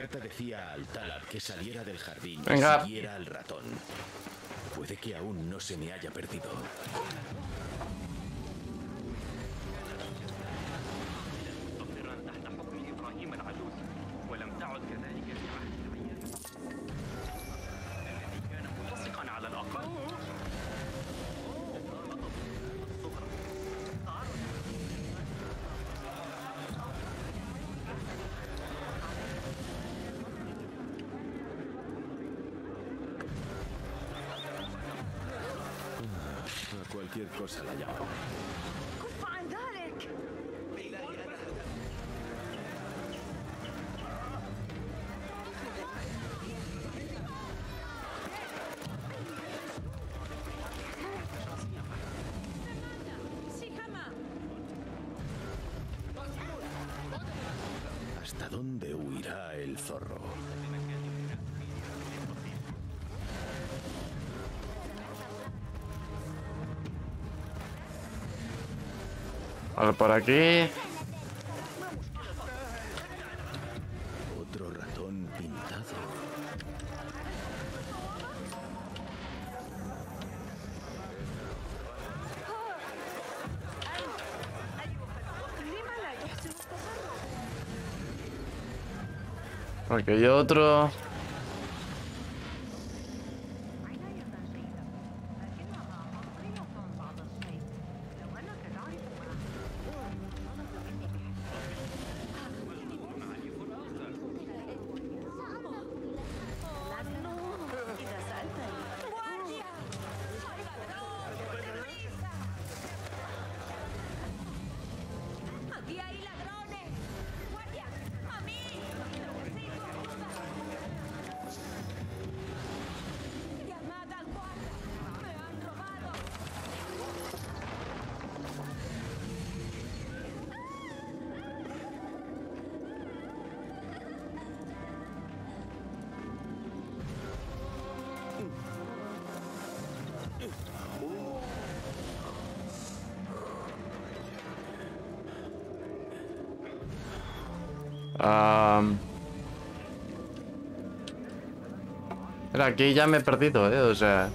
carta decía al Talar que saliera del jardín Venga. y siguiera al ratón. Puede que aún no se me haya perdido. cualquier cosa la llaman. ¿Hasta dónde huirá el zorro? A ver, por aquí. Otro ratón pintado. Aquí hay otro. Aquí ya me he perdido, eh. O sea.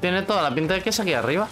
Tiene toda la pinta de que es aquí arriba.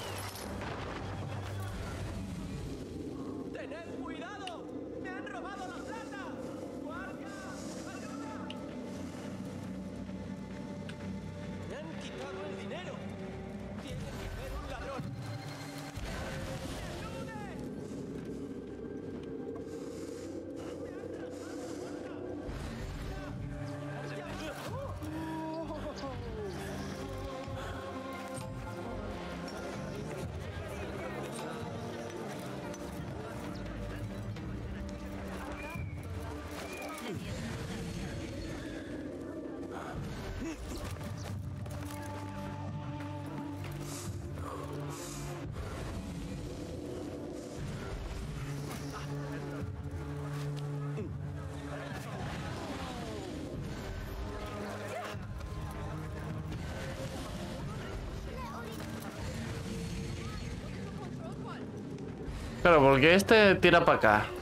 Claro, porque este tira para acá.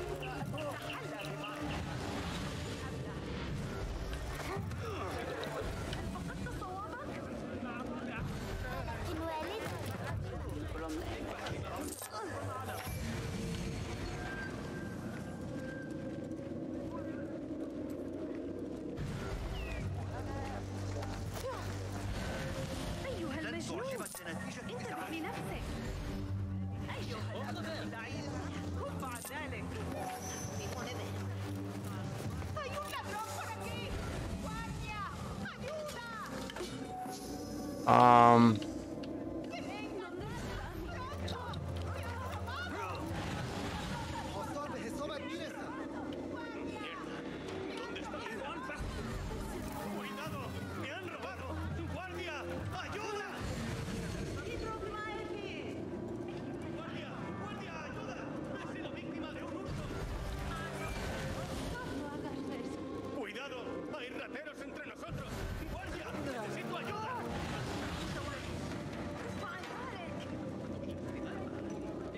Um,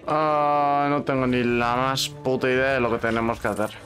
ah, no tengo ni la más puta idea de lo que tenemos que hacer.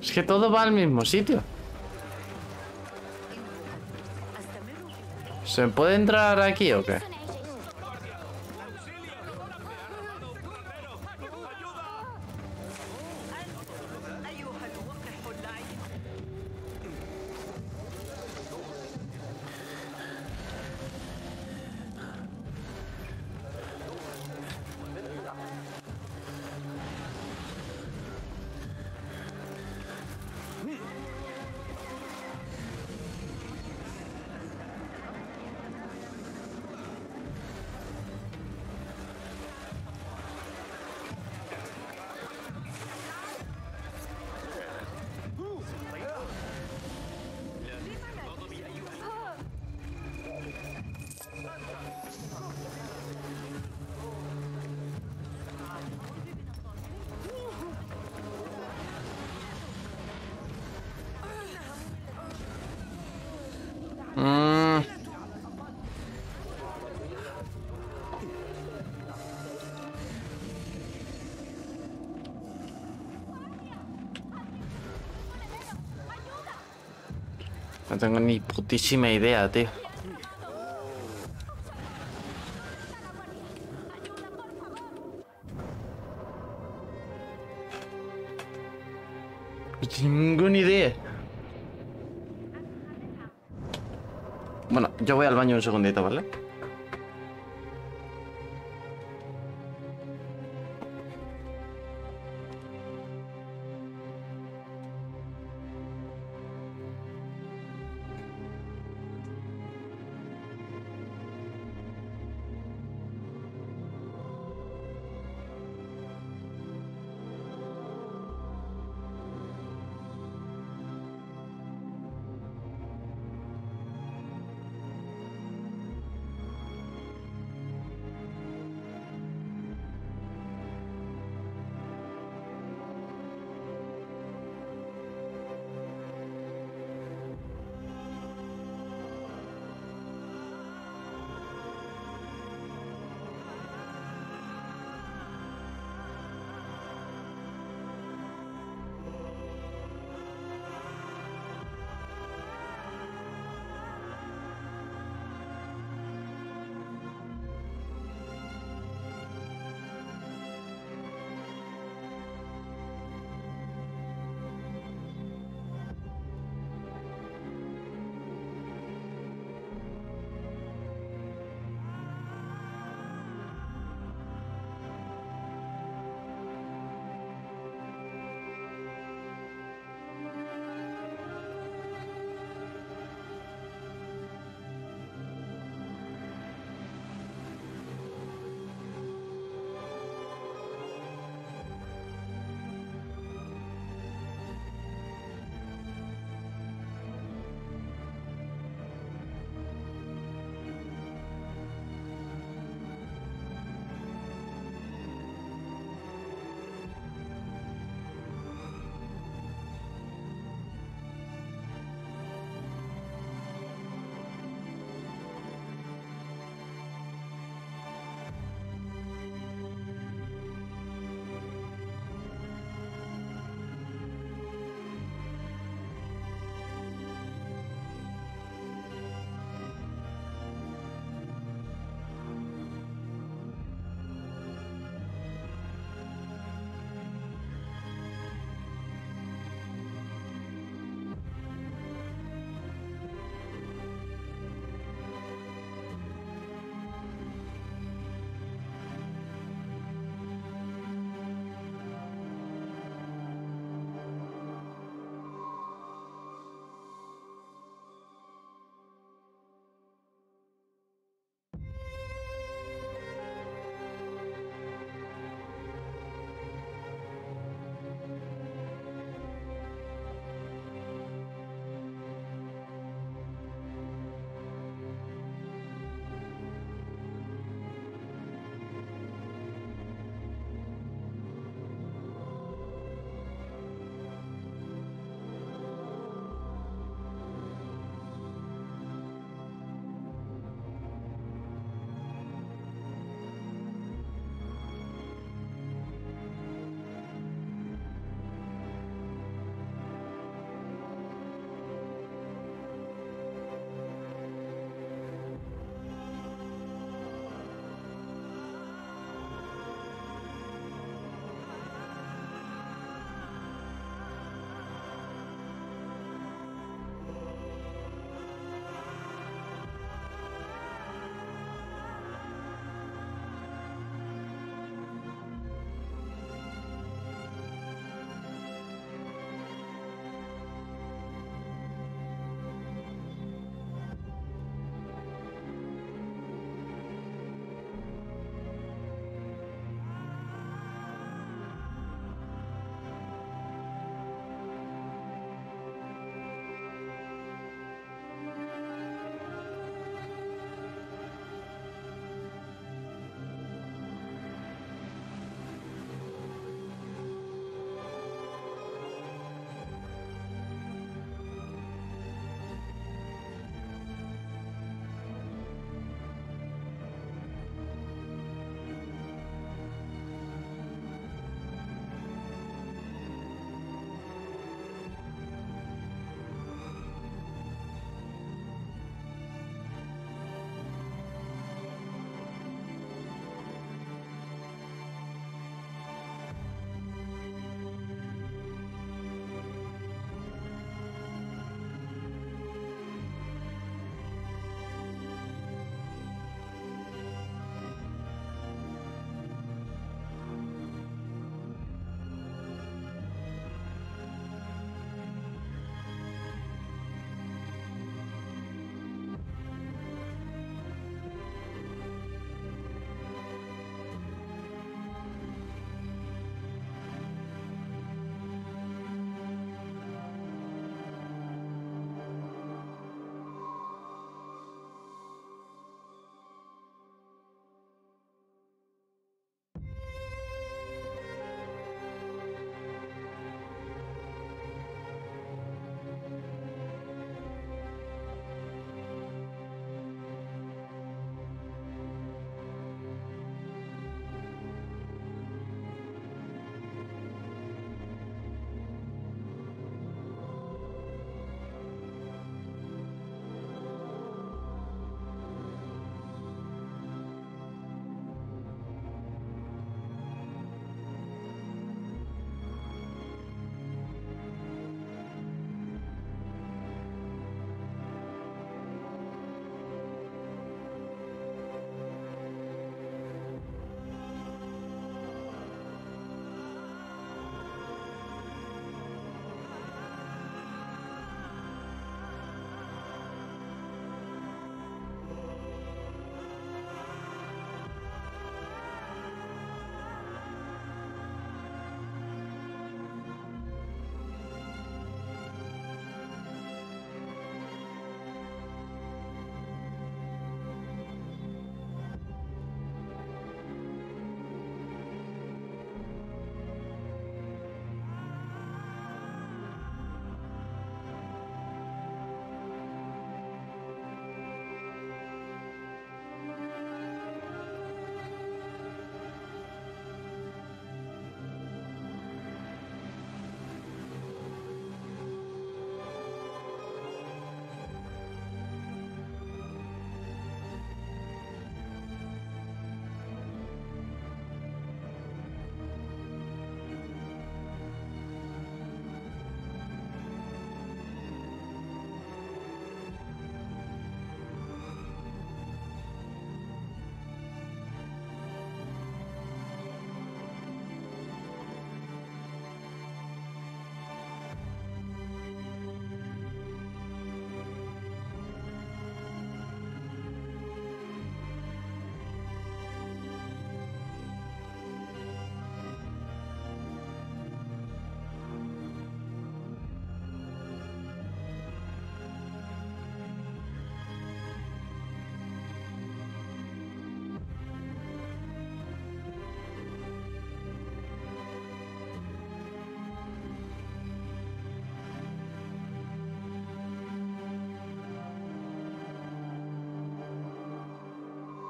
Es que todo va al mismo sitio. ¿Se puede entrar aquí o qué? No tengo ni putísima idea, tío. No ninguna idea. Bueno, yo voy al baño un segundito, ¿vale?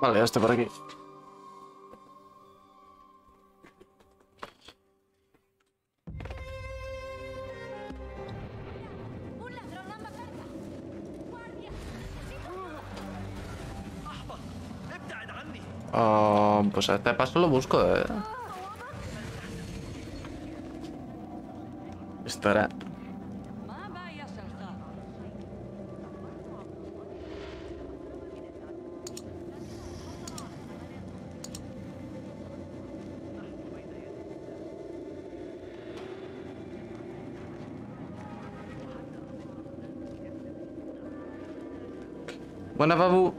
Vale, este por aquí. Oh, pues a este paso lo busco, eh. Estará Buena, Babu.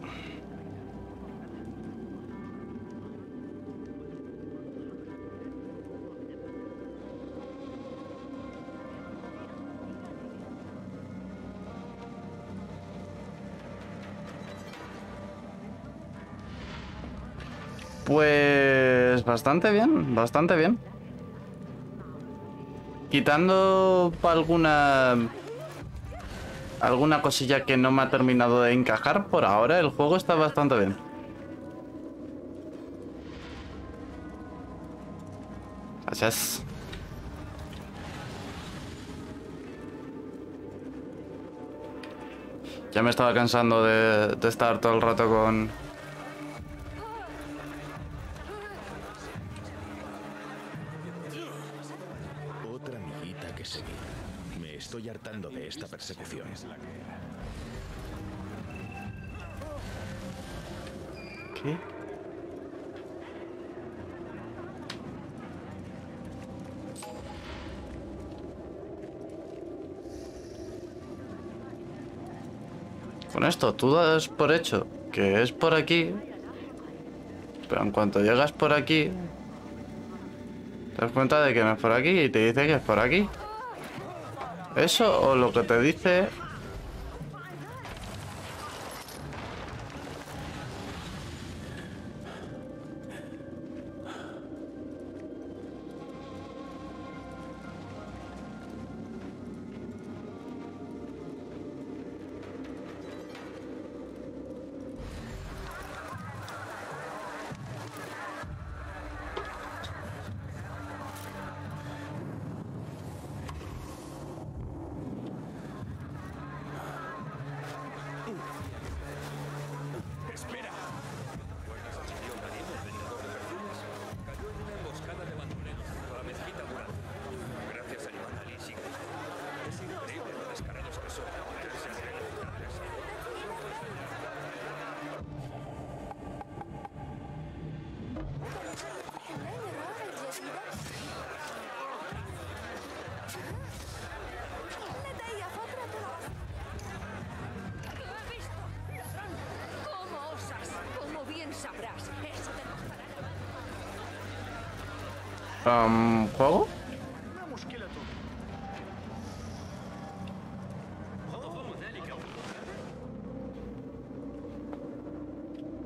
Pues bastante bien, bastante bien. Quitando alguna alguna cosilla que no me ha terminado de encajar, por ahora el juego está bastante bien. Gracias. Ya me estaba cansando de, estar todo el rato con... Otra amiguita que seguir. Me estoy hartando de esta persecución. ¿Qué? Con esto, tú das por hecho que es por aquí, pero en cuanto llegas por aquí, te das cuenta de que no es por aquí y te dice que es por aquí. Eso o lo que te dice Um, ¿Juego?